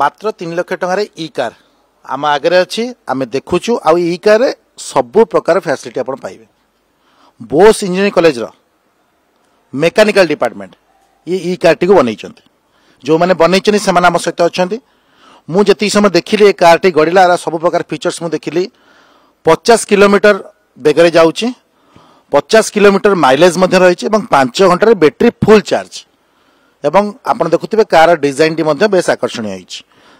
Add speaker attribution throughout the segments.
Speaker 1: ମାତ୍ର ତିନି ଲକ୍ଷ ଟଙ୍କାରେ ଇ କାର୍ ଆମ ଆଗରେ ଅଛି ଆମେ ଦେଖୁଛୁ ଆଉ ଇ କାର୍ରେ ସବୁ ପ୍ରକାର ଫ୍ୟାସିଲିଟି ଆପଣ ପାଇବେ ବୋସ୍ ଇଞ୍ଜିନିୟରିଂ କଲେଜର ମେକାନିକାଲ ଡିପାର୍ଟମେଣ୍ଟ ଇଏ ଇ କାର୍ଟିକୁ ବନେଇଛନ୍ତି ଯେଉଁମାନେ ବନେଇଛନ୍ତି ସେମାନେ ଆମ ସହିତ ଅଛନ୍ତି ମୁଁ ଯେତିକି ସମୟ ଦେଖିଲି ଏ କାର୍ଟି ଗଡ଼ିଲା ଏହାର ସବୁ ପ୍ରକାର ଫିଚର୍ସ ମୁଁ ଦେଖିଲି ପଚାଶ କିଲୋମିଟର ବେଗରେ ଯାଉଛି ପଚାଶ କିଲୋମିଟର ମାଇଲେଜ୍ ମଧ୍ୟ ରହିଛି ଏବଂ ପାଞ୍ଚ ଘଣ୍ଟାରେ ବ୍ୟାଟେରୀ ଫୁଲ୍ ଚାର୍ଜ ଏବଂ ଆପଣ ଦେଖୁଥିବେ କାର୍ର ଡିଜାଇନ୍ଟି ମଧ୍ୟ ବେଶ ଆକର୍ଷଣୀୟ ହୋଇଛି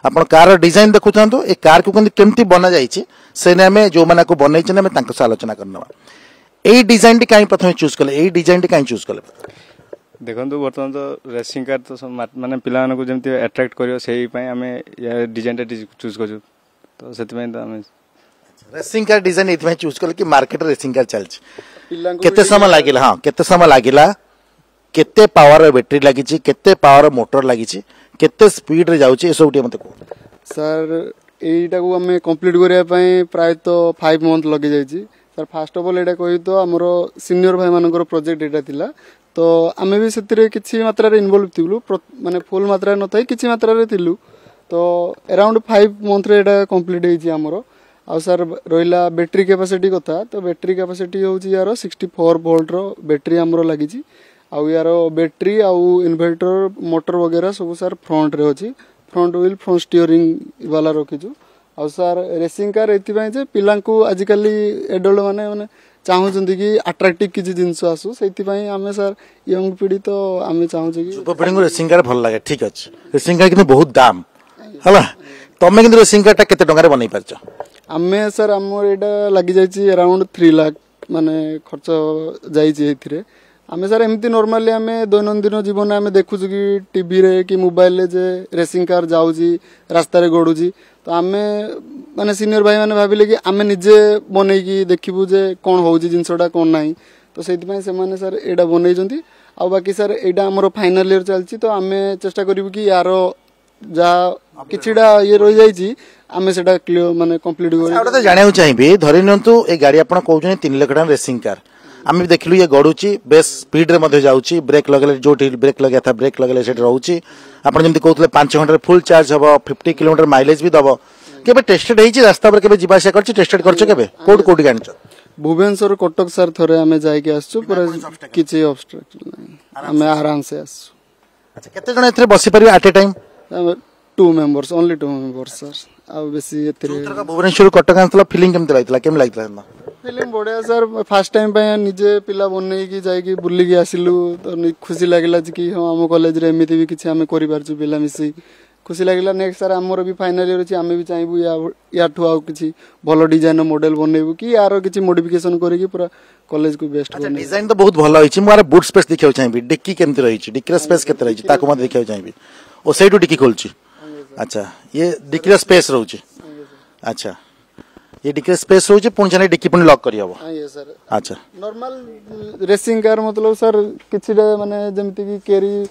Speaker 1: ଆପଣ କାର୍ର ଡିଜାଇନ୍ ଦେଖୁଥାନ୍ତୁ ଏ କାର୍କୁ କେମିତି କେମିତି ବନାଯାଇଛି ସେ ନେଇ ଆମେ ଯେଉଁମାନେ ଆକୁ ବନେଇଛନ୍ତି ଆମେ ତାଙ୍କ ସହ ଆଲୋଚନା କରିନେବା ଏଇ ଡିଜାଇନ୍ଟି କାହିଁ ପ୍ରଥମେ ଚୁଜ୍ କଲେ ଏଇ ଡିଜାଇନ୍ଟି କାହିଁ ଚୁଜ୍ କଲେ
Speaker 2: ଦେଖନ୍ତୁ ବର୍ତ୍ତମାନ ତ ରେସିଂ କାର୍ ତ ମାନେ ପିଲାମାନଙ୍କୁ ଯେମିତି ଆଟ୍ରାକ୍ଟ କରିବ ସେଇପାଇଁ ଆମେ ଡିଜାଇନ୍ଟା ଚୁଜ୍ କରୁଛୁ ତ ସେଥିପାଇଁ ତ ଆମେ
Speaker 1: ରେସିଂ କାର୍ ଡିଜାଇନ୍ ଏଇଥିପାଇଁ ଚୁଜ୍ କଲେ କି ମାର୍କେଟରେ ରେସିଂ କାର୍ ଚାଲିଛି କେତେ ସମୟ ଲାଗିଲା ହଁ କେତେ ସମୟ ଲାଗିଲା କେତେ ପାୱାର ବ୍ୟାଟେରୀ ଲାଗିଛି କେତେ ପାୱାର ମୋଟର ଲାଗିଛି କେତେ ସ୍ପିଡରେ ଯାଉଛି ଏସବୁ ଟିକେ ମୋତେ କୁହ
Speaker 3: ସାର୍ ଏଇଟାକୁ ଆମେ କମ୍ପ୍ଲିଟ୍ କରିବା ପାଇଁ ପ୍ରାୟତଃ ଫାଇଭ୍ ମନ୍ଥ ଲଗିଯାଇଛି ସାର୍ ଫାର୍ଷ୍ଟ ଅଫ୍ ଅଲ୍ ଏଇଟା କହି ତ ଆମର ସିନିୟର ଭାଇମାନଙ୍କର ପ୍ରୋଜେକ୍ଟ ଏଇଟା ଥିଲା ତ ଆମେ ବି ସେଥିରେ କିଛି ମାତ୍ରାରେ ଇନଭଲ୍ଭ ଥିଲୁ ମାନେ ଫୁଲ୍ ମାତ୍ରାରେ ନଥାଇ କିଛି ମାତ୍ରାରେ ଥିଲୁ ତ ଆରାଉଣ୍ଡ ଫାଇଭ୍ ମନ୍ଥରେ ଏଇଟା କମ୍ପ୍ଲିଟ୍ ହେଇଛି ଆମର ଆଉ ସାର୍ ରହିଲା ବ୍ୟାଟେରୀ କ୍ୟାପାସିଟି କଥା ତ ବ୍ୟାଟେରୀ କ୍ୟାପାସିଟି ହେଉଛି ୟାର ସିକ୍ସଟି ଫୋର୍ ଭୋଲ୍ଟର ବ୍ୟାଟେରୀ ଆମର ଲାଗିଛି ଆଉ ୟାର ବ୍ୟାଟେରୀ ଆଉ ଇନଭର୍ଟର ମୋଟର ବଗେରା ସବୁ ସାର୍ ଫ୍ରଣ୍ଟରେ ଅଛି ଫ୍ରଣ୍ଟ ହ୍ୱିଲ୍ ଫ୍ରଣ୍ଟ ଷ୍ଟିଅରିଂ ବାଲା ରଖିଛୁ ଆଉ ସାର୍ ରେସିଂ କାର୍ ଏଥିପାଇଁ ଯେ ପିଲାଙ୍କୁ ଆଜିକାଲି ଏଡଲ୍ଟ ମାନେ ମାନେ ଚାହୁଁଛନ୍ତି କି ଆଟ୍ରାକ୍ଟିଭ୍ କିଛି ଜିନିଷ ଆସୁ ସେଇଥିପାଇଁ ଆମେ ସାର୍ ୟଙ୍ଗ ପିଢ଼ି ତ ଆମେ ଚାହୁଁଛୁ କି
Speaker 1: ଯୁବପିଢ଼ିଙ୍କୁ ରେସିଂ କାର୍ ଭଲ ଲାଗେ ଠିକ୍ ଅଛି ରେସିଂ କାର୍ କିନ୍ତୁ ବହୁତ ଦାମ୍ ହେଲା ତମେ କିନ୍ତୁ ରେସିଂ କାର୍ଟା କେତେ ଟଙ୍କାରେ ବନେଇ ପାରିଛ
Speaker 3: ଆମେ ସାର୍ ଆମର ଏଇଟା ଲାଗିଯାଇଛି ଆରାଉଣ୍ଡ ଥ୍ରୀ ଲାଖ ମାନେ ଖର୍ଚ୍ଚ ଯାଇଛି ଏଇଥିରେ ଆମେ ସାର୍ ଏମିତି ନର୍ମାଲି ଆମେ ଦୈନନ୍ଦିନ ଜୀବନ ଆମେ ଦେଖୁଛୁ କି ଟିଭିରେ କି ମୋବାଇଲରେ ଯେ ରେସିଂ କାର୍ ଯାଉଛି ରାସ୍ତାରେ ଗଡ଼ୁଛି ତ ଆମେ ମାନେ ସିନିୟର ଭାଇମାନେ ଭାବିଲେ କି ଆମେ ନିଜେ ବନେଇକି ଦେଖିବୁ ଯେ କ'ଣ ହେଉଛି ଜିନିଷଟା କ'ଣ ନାହିଁ ତ ସେଇଥିପାଇଁ ସେମାନେ ସାର୍ ଏଇଟା ବନେଇଛନ୍ତି ଆଉ ବାକି ସାର୍ ଏଇଟା ଆମର ଫାଇନାଲ୍ ଇୟର୍ ଚାଲିଛି ତ ଆମେ ଚେଷ୍ଟା କରିବୁ କି ୟାର ଯାହା କିଛିଟା ଇଏ ରହିଯାଇଛି ଆମେ ସେଇଟା କ୍ଲିୟର ମାନେ କମ୍ପ୍ଲିଟ୍
Speaker 1: କରିବୁ ଜାଣିବାକୁ ଚାହିଁବି ଧରି ନିଅନ୍ତୁ ଏ ଗାଡ଼ି ଆପଣ କହୁଛନ୍ତି ତିନି ଲକ୍ଷ ଟଙ୍କା ରେସିଂ କାର୍ आम भी देखिलु ये गड़ुची बेस स्पीड्रे जाऊँगी ब्रेक लगे जो ब्रेक लगे था ब्रेक लगे से रोचे आप कहते पांच घंटे फुल चार्ज हम फिफ्टी किलोमीटर
Speaker 3: माइलेज भी दब केबे टेस्टेड होई रास्ता पर केबे जीवा आसा करछ भुवनेश्वर कटक
Speaker 1: सर थरे हमें जाय के आराम से आसछु
Speaker 3: अच्छा केते at a time two members only two members
Speaker 1: sir आ बेसी भुवनेश्वर कटक आनतला फीलिंग केम लाइतला
Speaker 3: केम लाइतला फिल्म बढ़िया सर फर्स्ट टाइम पे निजे पिला बन जा बुलिक आसलु तो खुशी लगला कि हाँ आम कलेज एमती भी किसी आम कर पिलामिशी खुशी लगला नेक्स्ट सर आमर भी फाइनाल अच्छे आम भी चाहबू यार आउ किसी भल डिजाइन मॉडल बनइबू कि यार किसी मोडिकेसन कर कॉलेज को बेस्ट अच्छा डिजाइन तो
Speaker 1: बहुत
Speaker 3: भला
Speaker 1: होई छी मारे स्पेस देखियो चाहिबी डिक्की केमति रही डिक्रे स्पेस केत रही छी ताको मा डिक्की खोल अच्छा ये डिक्रे स्पेस रहू अच्छा ये डिक्की स्पेस हो जे पुन जने डिक्की पुन लॉक करियो हां अच्छा. मतलब, ये सर अच्छा नॉर्मल
Speaker 3: रेसिंग कार
Speaker 1: मतलब
Speaker 3: सर किछि माने जेमति की केरी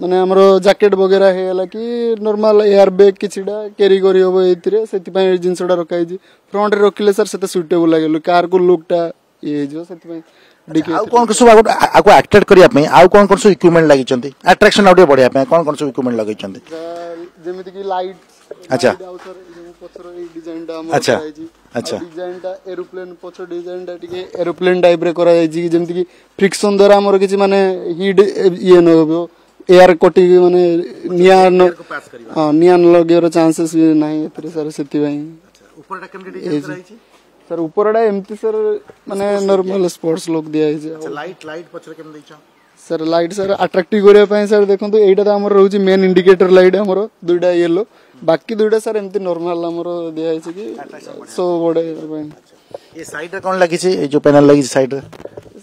Speaker 3: माने हमरो जैकेट वगैरह हेला कि नॉर्मल एयर बैग किछटा केरी करियो हो एतिरे सेति पई जिंसडा रखाई जे फ्रंट रखिले सर सेते सुटेबल लागलो कार को लुकटा ये जो सेति पय पई
Speaker 1: ଆଉ କଣ କଣ ସବୁ ଆକୁ ଆଟ୍ରାକ୍ଟ କରିବା ପାଇଁ ଆଉ କଣ କଣ ସବୁ ଇକ୍ୱିପମେଣ୍ଟ ଲାଗିଛନ୍ତି ଆଟ୍ରାକ୍ସନ ଆଉ ଟିକେ ବଢିବା कोन କଣ କଣ ସବୁ ଇକ୍ୱିପମେଣ୍ଟ ଲଗେଇଛନ୍ତି
Speaker 3: की लाइट
Speaker 1: আচ্ছা
Speaker 3: আচ্ছা
Speaker 1: আচ্ছা
Speaker 3: ডিজাইনটা এরোপ্লেন পছ ডিজাইনটা ଟିକେ এরোপ্লেন টাইপরে କରାଯାଇଛି ଯେମିତି କି ଫ୍ରିକ୍ସନ ଦ୍ୱାରା ଆମର କିଛି ମାନେ ହିଟ୍ ଇଏ ନ ହେବ ଏୟାର କଟିକି ମାନେ ନିଆଁ ନିଆଁ ଲଗେଇବାର ଚାନ୍ସେସ ନାହିଁ ଏଥିରେ ସାର୍ ସେଥିପାଇଁ ସାର୍ ଉପରଟା ଏମିତି ସାର୍ ମାନେ ନର୍ମାଲ ସ୍ପଟ୍ସ ଲକ୍ ଦିଆହେଇଛି
Speaker 1: ଲାଇଟ୍ ଲାଇଟ୍ ପଛରେ କେମିତି ଦେଇଛ
Speaker 3: ସାର୍ ଲାଇଟ୍ ସାର୍ ଆଟ୍ରାକ୍ଟିଭ କରିବା ପାଇଁ ସାର୍ ଦେଖନ୍ତୁ ଏଇଟା ତ ଆମର ରହୁଛି ମେନ୍ ଇଣ୍ଡିକେଟର ଲାଇଟ୍ ଆମର ଦୁଇଟା ୟେଲୋ ବାକି ଦୁଇଟା ସାର୍ ଏମିତି ନର୍ମାଲ ଆମର ଦିଆ ହେଇଛି କି ସବୁ ବଢ଼େଇବା ପାଇଁ
Speaker 1: ଏ ସାଇଡ୍ରେ କ'ଣ ଲାଗିଛି ଏଇ ଯୋଉ ପ୍ୟାନେଲ ଲାଗିଛି ସାଇଡ୍ରେ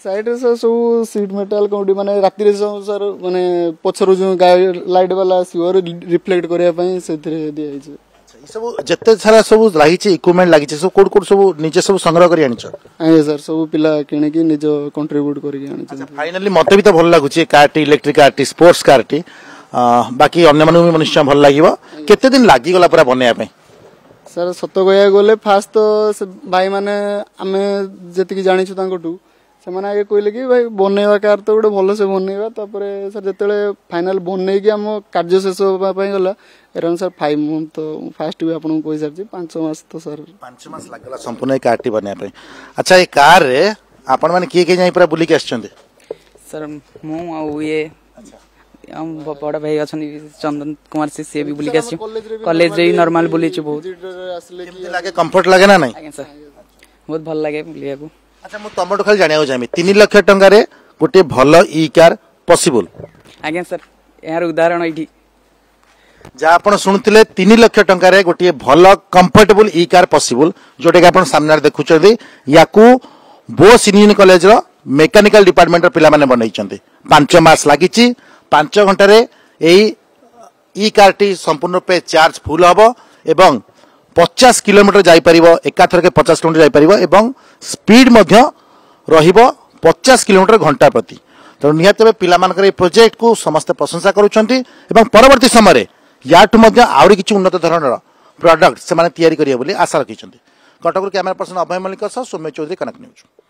Speaker 3: ସାଇଡ୍ରେ ସାର୍ ସବୁ ସିଟ୍ ମେଟାଲ କେଉଁଠି ମାନେ ରାତିରେ ସାର୍ ମାନେ ପଛରୁ ଯୋଉ ଲାଇଟ୍ ବାଲା ଆସିବ ରିଫ୍ଲେକ୍ଟ କରିବା ପାଇଁ ସେଥିରେ ଦିଆହେଇଛି
Speaker 1: ସବୁ ଯେତେ ସାରା ସବୁ ଲାଗିଛି ଇକ୍ୱିପମେଣ୍ଟ ଲାଗିଛି ସବୁ କୋଉଠି କୋଉଠି ସବୁ ନିଜେ ସବୁ ସଂଗ୍ରହ କରି ଆଣିଛ
Speaker 3: ଆଜ୍ଞା ସାର୍ ସବୁ ପିଲା କିଣିକି ନିଜ କଣ୍ଟ୍ରିବ୍ୟୁଟ କରିକି ଆଣିଛ
Speaker 1: ଫାଇନାଲି ମତେ ବି ତ ଭଲ ଲାଗୁଛି ଏ କାର୍ଟି ଇଲେକ୍ଟ୍ରିକ କାର୍ଟି ସ୍ପୋର୍ଟସ କାର୍ଟି ବାକି ଅନ୍ୟମାନଙ୍କୁ ବି ନିଶ୍ଚୟ ଭଲ ଲାଗିବ କେତେ ଦିନ ଲାଗିଗଲା ପୁରା ବନେଇବା ପାଇଁ
Speaker 3: ସାର୍ ସତ କହିବାକୁ ଗଲେ ଫାଷ୍ଟ ତ ସେ ଭାଇମାନେ ଆମେ ଯେତିକି ଜାଣିଛୁ ତାଙ୍କଠୁ ସେମାନେ ଆଗେ କହିଲେ କି ଭାଇ ବନେଇବା କାର ତ ଗୋଟେ ଭଲସେ ବନେଇବା ତାପରେ ସାର୍ ଯେତେବେଳେ ଫାଇନାଲ ବନେଇକି ଆମ କାର୍ଯ୍ୟ ଶେଷ ହେବା ପାଇଁ ଗଲା ଏରାଉଣ୍ଡ ସାର୍ ଫାଇଭ ମନ୍ଥ ତ ଫାଷ୍ଟ ବି ଆପଣଙ୍କୁ କହିସାରିଛି ପାଞ୍ଚ ମାସ ତ ସାର୍
Speaker 1: ପାଞ୍ଚ ମାସ ଲାଗିଲା ସମ୍ପୂର୍ଣ୍ଣ ଏ କାର୍ଟି ବନେଇବା ପାଇଁ ଆଚ୍ଛା ଏ କାର୍ରେ ଆପଣମାନେ କିଏ କିଏ ଯାଇ ପୁରା ବୁଲିକି ଆସିଛନ୍ତି
Speaker 4: ସାର୍ ମୁଁ ଆଉ ଇଏ ଆମ ବଡ଼ ଭାଇ ଅଛନ୍ତି ଚନ୍ଦନ କୁମାର ସିଂ ସିଏ ବି ବୁଲିକି ଆସିଛୁ କଲେଜରେ ବି ନର୍ମାଲ ବୁଲିଛୁ ବହୁତ
Speaker 1: ଲାଗେ କମ୍ଫର୍ଟ ଲାଗେ ନା ନାହିଁ
Speaker 4: ଆଜ୍ଞା ସାର୍ ବହୁତ ଭଲ ଲାଗେ ବୁଲିବାକୁ
Speaker 1: ଆଚ୍ଛା ମୁଁ ତମଠୁ ଖାଲି ଜାଣିବାକୁ ଚାହିଁବି ତିନି ଲକ୍ଷ ଟଙ୍କାରେ ଗୋଟିଏ ଭଲ ଇ କାର୍ ପସିବୁଲ୍
Speaker 4: ଆଜ୍ଞା ସାର୍ ଏହାର ଉଦାହରଣ ଏଇଠି
Speaker 1: ଯାହା ଆପଣ ଶୁଣୁଥିଲେ ତିନି ଲକ୍ଷ ଟଙ୍କାରେ ଗୋଟିଏ ଭଲ କମ୍ଫର୍ଟେବୁଲ୍ ଇ କାର୍ ପସିବୁଲ୍ ଯୋଉଟାକି ଆପଣ ସାମ୍ନାରେ ଦେଖୁଛନ୍ତି ୟାକୁ ବୋସ୍ ଇଞ୍ଜିନିୟରିଂ କଲେଜର ମେକାନିକାଲ ଡିପାର୍ଟମେଣ୍ଟର ପିଲାମାନେ ବନେଇଛନ୍ତି ପାଞ୍ଚ ମାସ ଲାଗିଛି ପାଞ୍ଚ ଘଣ୍ଟାରେ ଏହି ଇ କାର୍ଟି ସମ୍ପୂର୍ଣ୍ଣ ରୂପେ ଚାର୍ଜ ଫୁଲ୍ ହେବ ଏବଂ ପଚାଶ କିଲୋମିଟର ଯାଇପାରିବ ଏକାଥରକେ ପଚାଶ କିଲୋମିଟର ଯାଇପାରିବ ଏବଂ ସ୍ପିଡ଼ ମଧ୍ୟ ରହିବ ପଚାଶ କିଲୋମିଟର ଘଣ୍ଟା ପ୍ରତି ତେଣୁ ନିହାତି ଭାବେ ପିଲାମାନଙ୍କର ଏହି ପ୍ରୋଜେକ୍ଟକୁ ସମସ୍ତେ ପ୍ରଶଂସା କରୁଛନ୍ତି ଏବଂ ପରବର୍ତ୍ତୀ ସମୟରେ ୟାଠୁ ମଧ୍ୟ ଆହୁରି କିଛି ଉନ୍ନତ ଧରଣର ପ୍ରଡକ୍ଟ ସେମାନେ ତିଆରି କରିବେ ବୋଲି ଆଶା ରଖିଛନ୍ତି କଟକରୁ କ୍ୟାମେରା ପର୍ସନ୍ ଅଭୟ ମଲ୍ଲିକଙ୍କ ସହ ସୌମ୍ୟ ଚୌଧୁରୀ କନେକ୍ଟ ନ୍ୟୁଜ୍